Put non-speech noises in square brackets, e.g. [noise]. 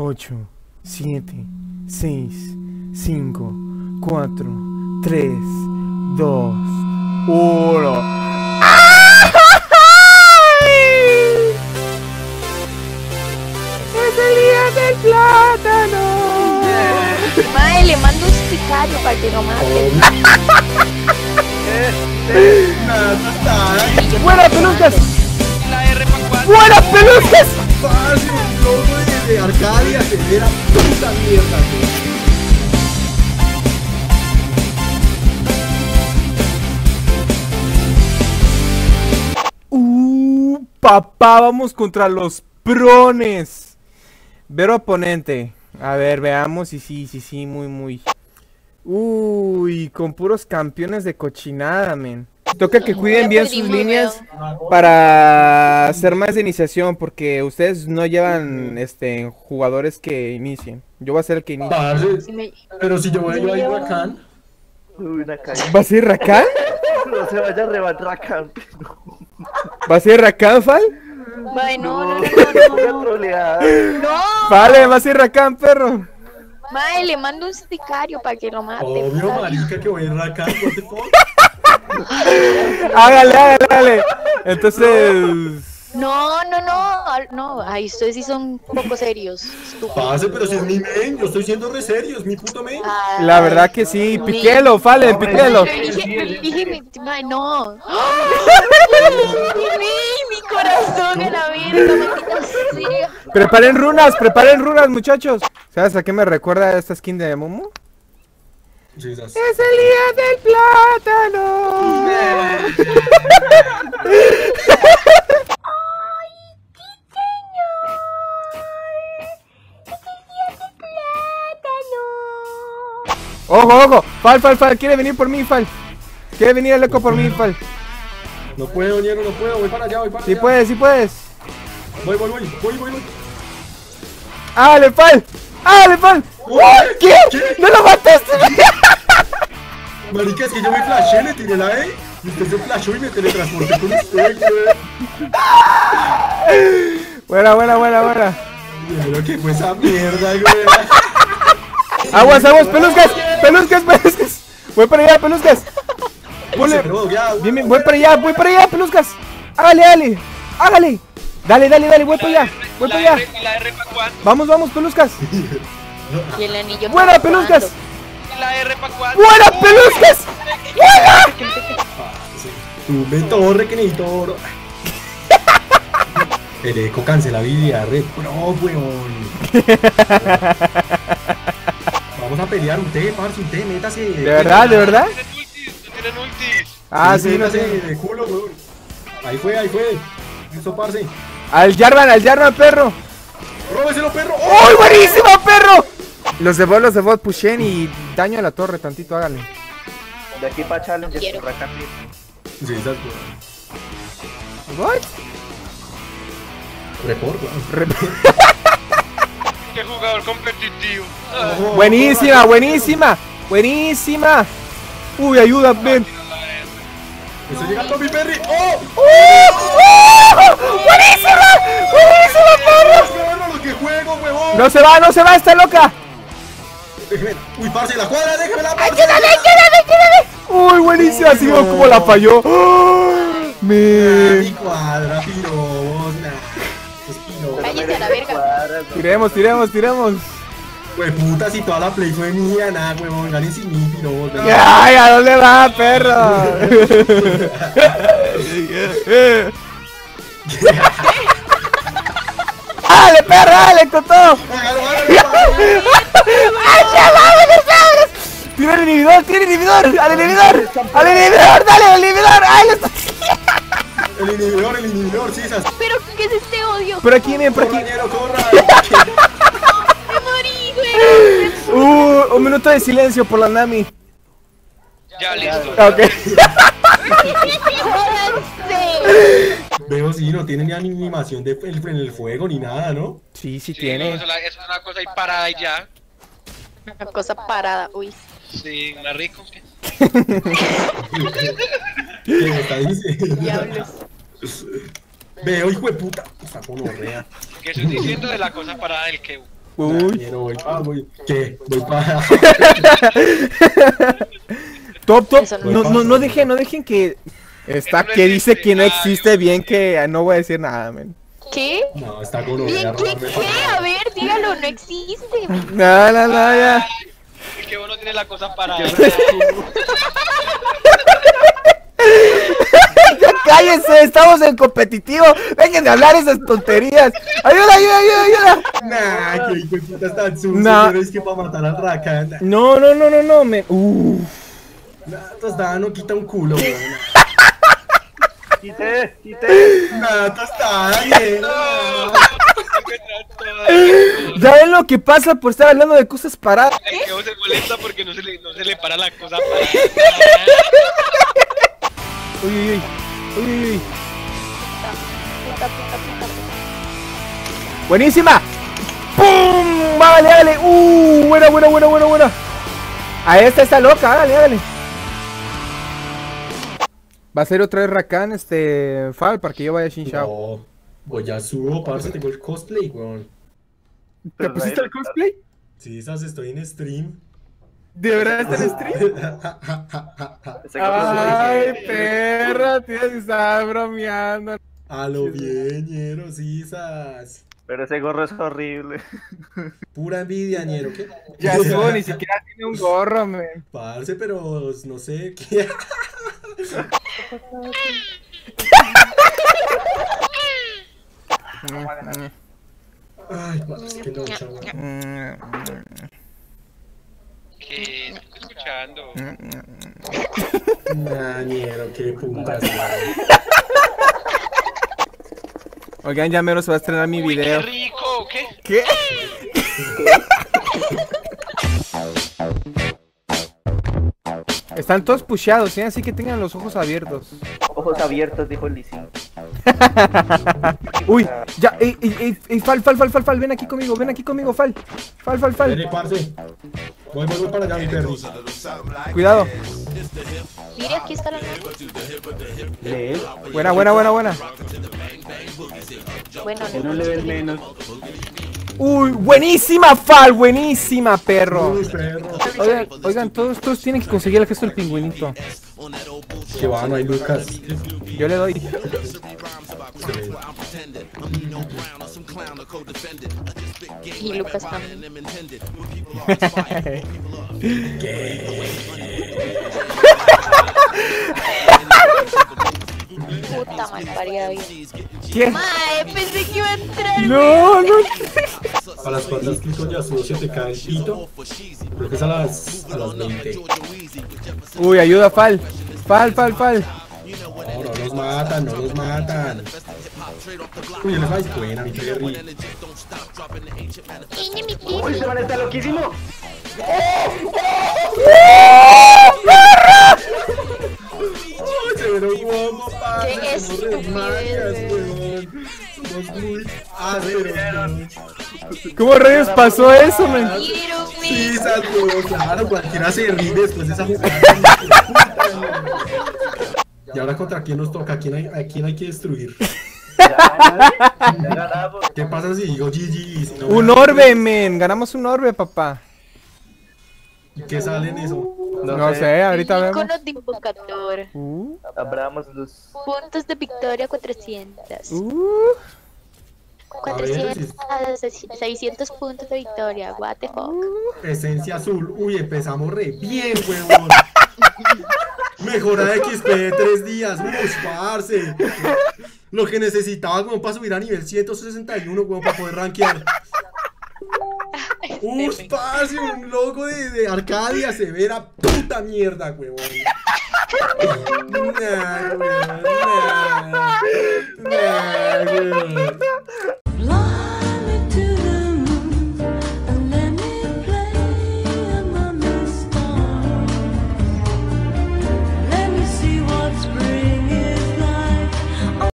8, 7, 6, 5, 4, 3, 2, 1. ¡Es el día del plátano! Mae, le mando un sicario para que lo mate. ¡Buenas R para 4. ¡Buenas peluscas! De, Arcadia que era puta mierda. güey. ¡Uh! Papá, vamos contra los prones. Ver oponente. A ver, veamos. Y sí, sí, sí, muy, muy. Uy, con puros campeones de cochinada, men. Toca que cuiden bien sus líneas para hacer más de iniciación, porque ustedes no llevan este jugadores que inicien. Yo voy a ser el que inicie. Me- pero si yo voy a ir a Huracán, Uy, una calle. ¿Va a ser Rakan? [laughs] No se vaya a rebatracar. ¿Va a ser Rakan, Fal? Mae, no, no, no, No, Vale, va a ser Rakan, perro. mae, le mando un sicario para que lo mate. obvio, marica, que voy a ir a Huracán, what the fuck. Hágale, hágale, hágale. Entonces. No, no, no, no, ay, ustedes sí son un poco serios. Parce, pero si es mi main, yo estoy siendo re serio, es mi puto main. Ay, La verdad que sí. Piquelo, Fallen, piquelo. Dije, no. Mi, mi corazón en la vida. Preparen runas, preparen runas, muchachos. ¿Sabes a qué me recuerda esta skin de Momo? Sí, esas- Es el día del plátano. Ojo, ojo. Fal, Fal, Fal. Quiere venir por mí, Fal. Quiere venir el loco por mí, Fal. No puedo, Niero, no puedo, voy para allá, voy para Si allá. puedes, si puedes. Voy, voy, voy, voy, voy, voy. ¡Hágale, Fal! ¡Hágale, Fal! ¿Qué? ¿qué? ¡No lo mataste! Marica, es que yo me flashé, le tiré la E, y usted se flashó y me teletransporté con usted, güey. buena, buena, buena, buena. Pero que fue esa mierda, güey. Aguas, aguas, peluscas, peluscas, peluscas. Voy para allá, peluscas. Ponle. Bien, bien, voy para allá, voy para allá, peluscas. Hágale, hágale, hágale. Dale, dale, dale, voy para allá, voy para allá. R, la R para 4. Vamos, vamos, peluscas. [laughs] Y el anillo. Buena, peluscas. La R para 4. Buena, peluscas. Tú me torre que necesito oro. [laughs] El eco cancela vida, re pro, weón. Vamos a pelear, usted, parce, usted, métase. ¿De verdad, de verdad? Tienen ultis, no tienen ultis. Ah, sí, no sé. de culo, weón. Ahí fue, ahí fue. Eso, parce. Al Jarvan, al Jarvan, perro. ¡Róbeselo, perro! ¡Uy, buenísimo, perro! Los de bot, los de bot, pushen y daño a la torre, tantito, hágale. De aquí para Challenger, Quiero. por acá. Sí, weón. What? Report, weón. Re- Qué jugador competitivo. Oh, Buenísima, buenísima, buenísima. Uy, ayuda, ven. Estoy llegando a mi perry. ¡Oh! ¡Buenísima! ¡Buenísima, perro! No se va, no se va, está loca. Déjeme. Uy, parce, la cuadra, déjeme la parce. ¡Quédale, quédale, quédale! Uy, buenísima, así veo cómo la falló. ¡Ah! Mi Me... cuadra, pirobos, nah. Es pirobos. Cállese a la verga. Tiremos, tiremos, tiremos. Güey, puta, si toda la play fue mía, nada, huevón. Ganen sin mí. ¡Ay, a dónde va, perro! [laughs] ¡Dale, perro, dale, con todo! ¡Ay! ¡Tira el inhibidor, tira el inhibidor! ¡Al inhibidor! ¡Al inhibidor! ¡Dale, al inhibidor! ¡Ay, lo está... El inhibidor, el inhibidor, sí, esas. Pero, ¿qué es este odio? Por aquí, bien, por aquí. Me morí, güey. Uh, un minuto de silencio por la Nami. Ya, listo. Ok. Veo, sí, no tiene ni animación de el, en el fuego ni nada, ¿no? Sí, sí Sí, no, tiene. eso, la- eso es una cosa ahí parada y ya. Una cosa parada, uy. Sí, una rico. ¿qué? [laughs] ¿Qué me está diciendo? Diablos. Veo, hijo de puta. Esta gonorrea. ¿Qué estoy diciendo de la cosa parada del que Uy. Ñero, voy pa, voy. ¿Qué? Voy pa. [laughs] Top, top. No No, no, dejen, no dejen que. Está que dice que no Ah, existe bien que no voy a decir nada, men. ¿Qué? No, está con ¿Bien qué? ¿Qué? A ver, dígalo, no existe. No, no, no, ya. Es que vos no tienes la cosa para. [laughs] [laughs] Ya cállense, estamos en competitivo. Dejen de hablar esas tonterías. Ayuda, ayuda, ayuda, ayuda. Nah, que hijo de puta está sucio. No. Pero es que para matar al Rakan. No, no, no, no, no, men. Uf. Nah, tostada no quita un culo, weón. Quité, quité. Nah, tostada, ñero. ¿Ya ven lo que pasa por estar hablando de cosas paradas? Es que vos se molesta porque no se le, no se le para la cosa para. [laughs] Uy, uy, uy. Uy, uy, uy. Buenísima. ¡Pum! Hágale, hágale. Uh, buena, buena, buena, buena, buena. A esta está loca, hágale, hágale. Va a ser otra vez Rakan, este, Fal, para que yo vaya a Shinshao. No, voy a subo, parce, tengo el cosplay, weón. ¿Te pusiste el cosplay? Sí, esas estoy en stream. ¿De verdad está en stream? [laughs] Ay, perra, tienes que estar bromeando. A lo bien, ñero, sí. Pero ese gorro es horrible. [laughs] Pura envidia, ñero. ¿qué? Ya estuvo, ni siquiera tiene un gorro, men. Parce, pero no sé [laughs] qué. Ay, parce, que no, chaval. Que estoy escuchando. Nah, ñero, qué putas, weón. Oigan, ya mero se va a estrenar mi Uy, qué video. rico, ¿qué? ¿Qué? Están todos pusheados, ¿sí? Así que tengan los ojos abiertos. Ojos abiertos, dijo el Lizzy. [laughs] Uy, ya, ey, ey, ey, ey, Fal, Fal, Fal, Fal, Fal, ven aquí conmigo, ven aquí conmigo, Fal. Fal, Fal, Fal. Vení, parce. Voy, voy, voy para allá, mi perro. Cuidado. Mire, aquí está la nave. Buena, buena, buena, buena. Bueno, en no. un level menos. Uy, buenísima, Fal, buenísima, perro. Uy, perro. Oigan, oigan, todos, todos tienen que conseguir el gesto del pingüinito. Que va, no hay Lucas. Yo le doy. Y Lucas también. [laughs] Puta mal parida bien. ¿Quién? Mae, pensé que iba a entrar. No, no. A las cuantas clico ya subo, se te cae el pito. Creo que es a las, a las 20. Uy, ayuda, Fal. Fal, Fal, Fal. No, no nos matan, no nos matan. Uy, les vais buena, mi ¡Uy, ese man está loquísimo! ¡Oh, se ve guapo, padre! Qué. Somos muy. ¿Cómo rayos pasó eso, men? Sí, salvo, claro, cualquiera se ríe después de esa jugada. Y ahora contra quién nos toca, ¿a quién hay, a quién hay que destruir? Ya, ya ganamos. ¿Qué pasa si digo GG? Si no Un orbe, men. Ganamos un orbe, papá. ¿Y ¿Qué sale en eso? No sé, ahorita vemos. Icono de invocador. Uh, Abramos luz. Puntos de victoria 400. uh. 400, 600 puntos de victoria. What the fuck. Esencia azul. Uy, empezamos re bien, huevón. [laughs] Mejora XP de tres días. Uy, parce. Lo que necesitaba como para subir a nivel 161, huevón, para poder rankear. Uy, parce, un logo de, de Arcadia severa. Puta mierda, huevón. [laughs] Nah, huevón, nah. Nah, huevón.